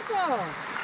Felipe!